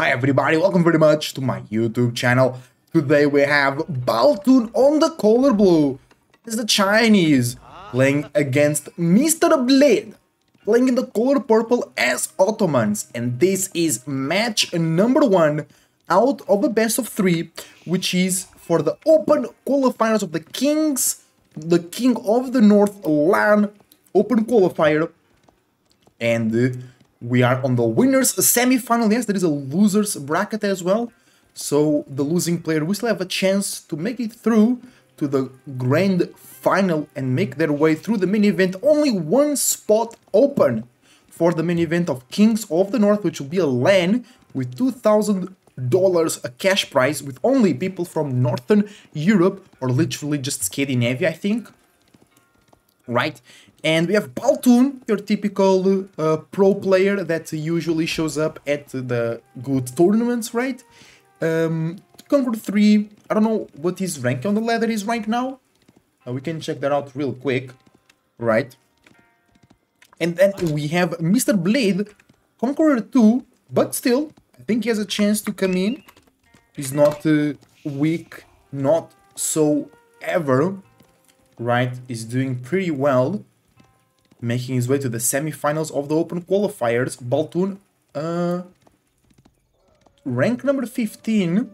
Hi everybody, welcome very much to my YouTube channel. Today we have Baltune on the color blue. It's the Chinese playing against Mr. Blade, playing in the color purple as Ottomans. And this is match number one out of a best of three, which is for the open qualifiers of the Kings, the King of the North LAN open qualifier. And we are on the winners semi-final. Yes, there is a losers bracket as well. So the losing player will still have a chance to make it through to the grand final and make their way through the main event. Only one spot open for the main event of Kings of the North, which will be a LAN with $2,000 a cash prize with only people from Northern Europe or literally just Scandinavia, I think. Right? And we have Baltune, your typical uh, pro player that usually shows up at the good tournaments, right? Um, Conquer 3, I don't know what his rank on the ladder is right now. Uh, we can check that out real quick, right? And then we have Mr. Blade, Conqueror 2, but still, I think he has a chance to come in. He's not uh, weak, not so ever, right? He's doing pretty well making his way to the semi-finals of the Open qualifiers. Baltune, uh, rank number 15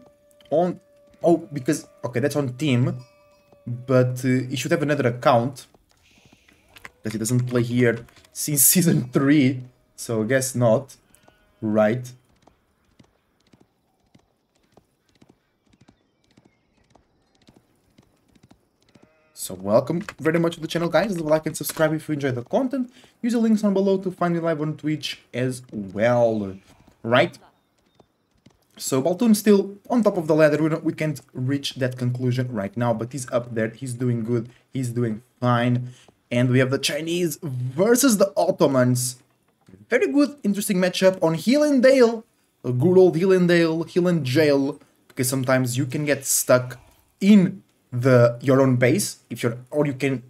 on... Oh, because... Okay, that's on team. But uh, he should have another account. Because he doesn't play here since season 3. So I guess not. Right. So welcome very much to the channel guys, like and subscribe if you enjoy the content, use the links down below to find me live on Twitch as well, right? So Baltune still on top of the ladder, we, we can't reach that conclusion right now, but he's up there, he's doing good, he's doing fine. And we have the Chinese versus the Ottomans. Very good, interesting matchup on Hill and Dale, a good old Hill and Dale, Hill and Jail, because sometimes you can get stuck in the your own base if you're or you can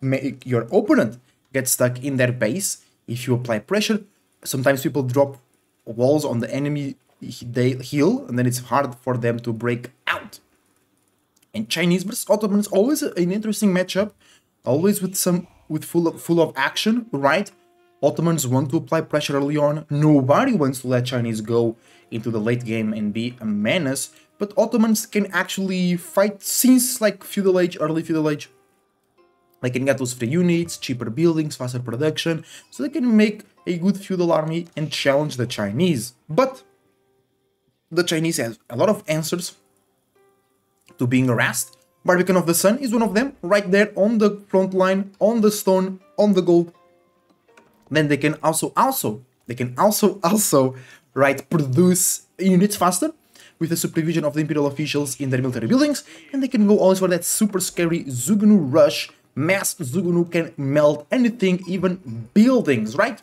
make your opponent get stuck in their base if you apply pressure. Sometimes people drop walls on the enemy they heal and then it's hard for them to break out. And chinese versus ottomans always an interesting matchup always with some with full of full of action right? Ottomans want to apply pressure early on. Nobody wants to let chinese go into the late game and be a menace but Ottomans can actually fight since like feudal age, early feudal age. They can get those free units, cheaper buildings, faster production, so they can make a good feudal army and challenge the Chinese. But the Chinese have a lot of answers to being harassed. Barbican of the Sun is one of them, right there on the front line, on the stone, on the gold. Then they can also, also, they can also, also, right, produce units faster with the supervision of the Imperial officials in their military buildings, and they can go always for that super scary Zhuge Nu rush. Mass Zhuge Nu can melt anything, even buildings, right?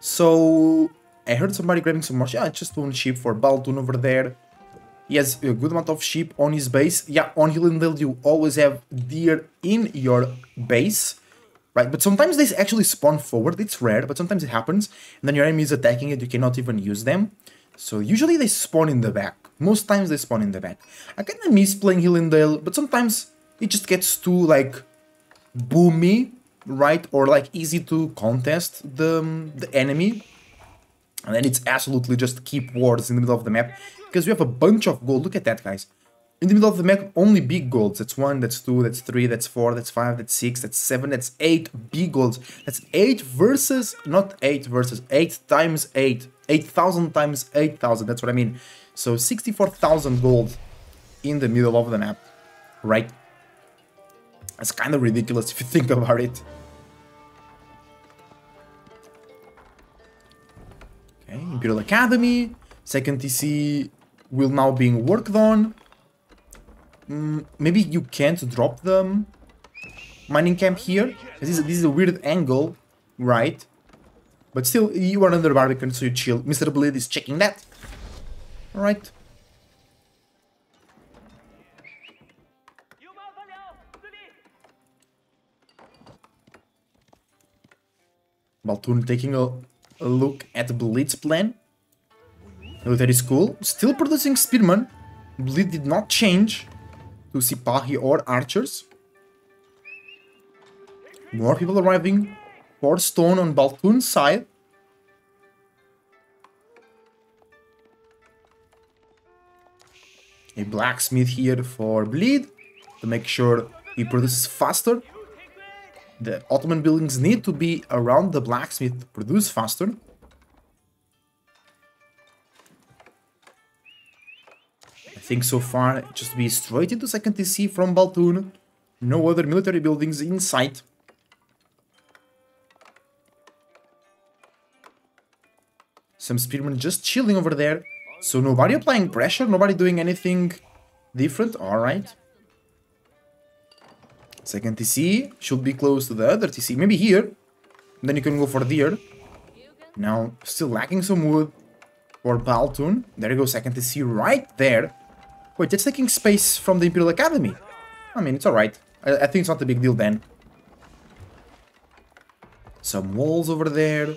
So, I heard somebody grabbing some more. Yeah, just one sheep for Baltune over there. He has a good amount of sheep on his base. Yeah, on Hillendale you always have deer in your base. Right, but sometimes they actually spawn forward, it's rare, but sometimes it happens, and then your enemy is attacking it, you cannot even use them. So usually they spawn in the back. Most times they spawn in the back. I kinda miss playing Hillendale, but sometimes it just gets too like boomy, right? Or like easy to contest the, um, the enemy. And then it's absolutely just keep wars in the middle of the map. Because we have a bunch of gold. Look at that, guys. In the middle of the map, only big golds. That's one, that's two, that's three, that's four, that's five, that's six, that's seven, that's eight big golds. That's eight versus, not eight versus, eight times eight. 8,000 times 8,000, that's what I mean. So 64,000 gold in the middle of the map, right? That's kind of ridiculous if you think about it. Okay, Imperial Academy, second TC will now being worked on. Mm, maybe you can't drop the mining camp here. This is, this is a weird angle, right? But still, you are under Barbican, so you chill. Mr. Blade is checking that. Alright. Baltune taking a, a look at Blade's plan. Military school, still producing spearmen. Blid did not change to Sipahi or archers. More people arriving. Four stone on Baltune's side. A blacksmith here for Blid to make sure he produces faster. The Ottoman buildings need to be around the blacksmith to produce faster. I think so far just be straight into second TC from Baltune. No other military buildings in sight. Some spearmen just chilling over there. So nobody applying pressure, nobody doing anything different. Alright. Second TC should be close to the other TC. Maybe here. Then you can go for deer. Now, still lacking some wood for Baltune. There you go, second TC right there. Wait, that's taking space from the Imperial Academy. I mean, it's alright. I, I think it's not a big deal then. Some walls over there.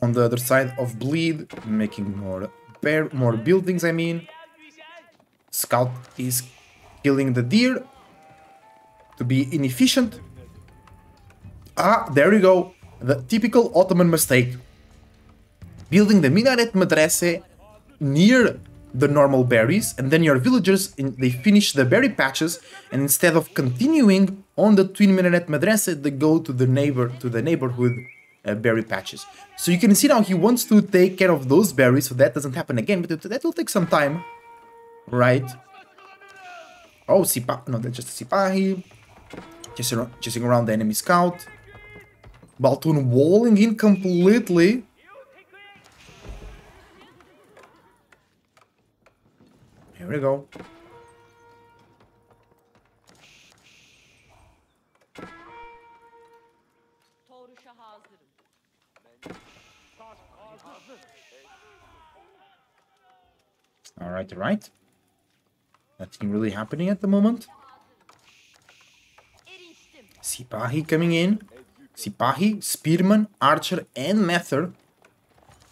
On the other side of Blid, making more bear, more buildings, I mean. Scout is killing the deer to be inefficient. Ah, there you go. The typical Ottoman mistake. Building the Minaret Madrase near the normal berries and then your villagers in, they finish the berry patches and instead of continuing on the twin minaret madrasa they go to the neighbor to the neighborhood uh, berry patches. So you can see now he wants to take care of those berries so that doesn't happen again but that will take some time right? Oh sipa no that's just a sipahi chasing, chasing around the enemy scout. Baltune walling in completely. Here we go. Alright. Nothing really happening at the moment. Sipahi coming in. Sipahi, Spearman, Archer, and Mehter.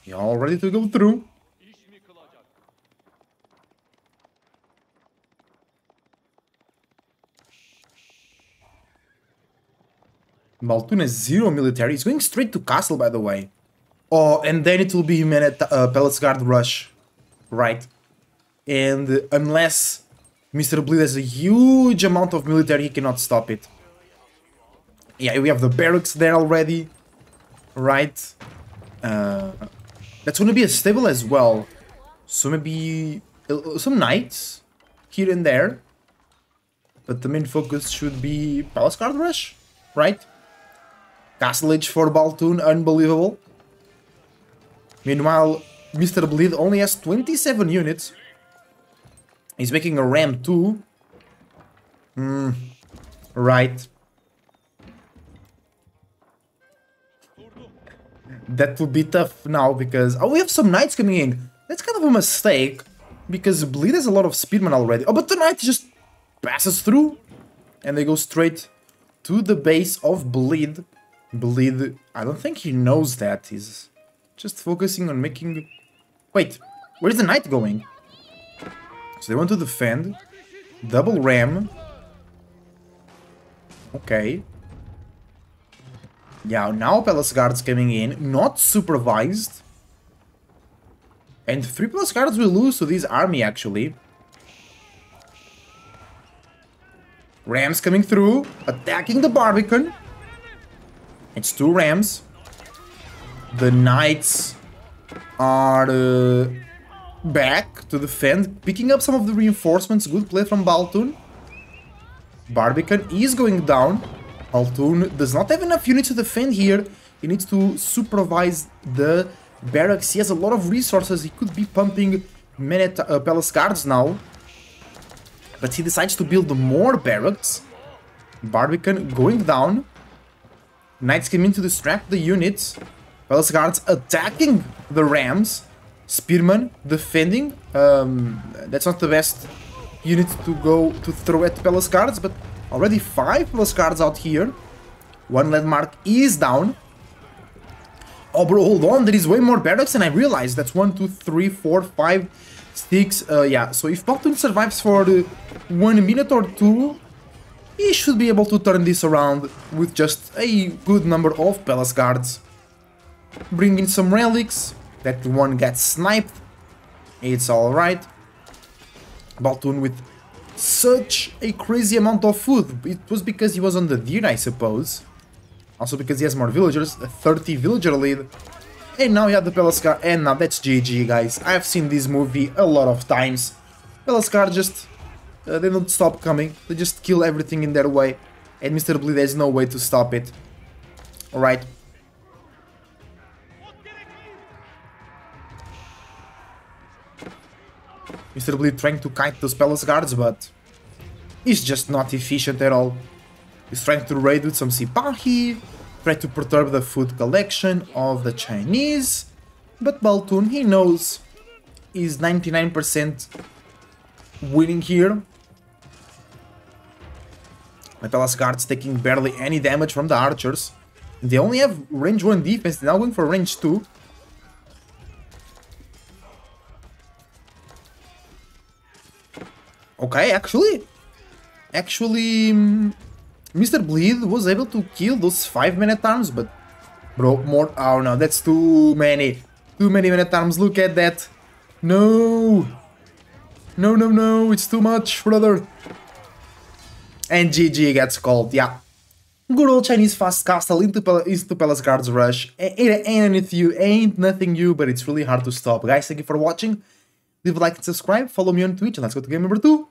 You all ready to go through. Baltune has zero military. He's going straight to castle, by the way. Oh, and then it will be Minute, uh, Palace Guard Rush. Right. And unless Mr. Blid has a huge amount of military, he cannot stop it. Yeah, we have the barracks there already. Right. Uh, that's going to be a stable as well. So maybe uh, some knights here and there. But the main focus should be Palace Guard Rush, right? Castle Age for Baltune, unbelievable. Meanwhile, Mr. Blid only has 27 units. He's making a ram too. Hmm, right. That would be tough now because... Oh, we have some knights coming in. That's kind of a mistake. Because Blid has a lot of speedmen already. Oh, but the knight just passes through. And they go straight to the base of Blid. Blid... I don't think he knows that. He's just focusing on making... Wait, where is the knight going? So they want to defend. Double ram. Okay. Yeah, now Palace Guards coming in, not supervised. And three Palace Guards will lose to this army, actually. Rams coming through, attacking the Barbican. It's two Rams. The Knights are uh, back to defend, picking up some of the reinforcements. Good play from Baltune. Barbican is going down. Baltune does not have enough units to defend here. He needs to supervise the barracks. He has a lot of resources. He could be pumping many uh, palace guards now. But he decides to build more barracks. Barbican going down. Knights came in to distract the units. Palace Guards attacking the Rams. Spearman defending. Um, that's not the best unit to go to throw at Palace Guards, but already five Palace Guards out here. One landmark is down. Oh, bro, hold on. There is way more barracks than I realized. That's one, two, three, four, five, six. Uh, yeah, so if Baltune survives for uh, one minute or two, he should be able to turn this around with just a good number of palace guards. Bring in some relics. That one gets sniped. It's alright. Baltune with such a crazy amount of food. It was because he was on the deer, I suppose. Also because he has more villagers, a 30 villager lead. And now you have the Palace Guard, and now that's GG, guys. I've seen this movie a lot of times. Palace Guard just... Uh, they don't stop coming, they just kill everything in their way. And Mr. Blid has no way to stop it. Alright. Mr. Blid trying to kite those Palace Guards, but... He's just not efficient at all. He's trying to raid with some Sipahi, try to perturb the food collection of the Chinese, but Baltune, he knows, is 99% winning here. My Palace Guards taking barely any damage from the archers. They only have range 1 defense, they're now going for range 2. Okay, actually, actually, mm, Mr. Blid was able to kill those 5 men-at-arms, but... Bro, more... Oh no, that's too many. Too many men-at-arms, look at that. No! No, no, no, it's too much, brother. And GG gets called, yeah. Good old Chinese fast castle into, into Palace Guards Rush. It ain't anything you, ain't nothing new, but it's really hard to stop. Guys, thank you for watching. Leave a like and subscribe, follow me on Twitch, and let's go to game number 2.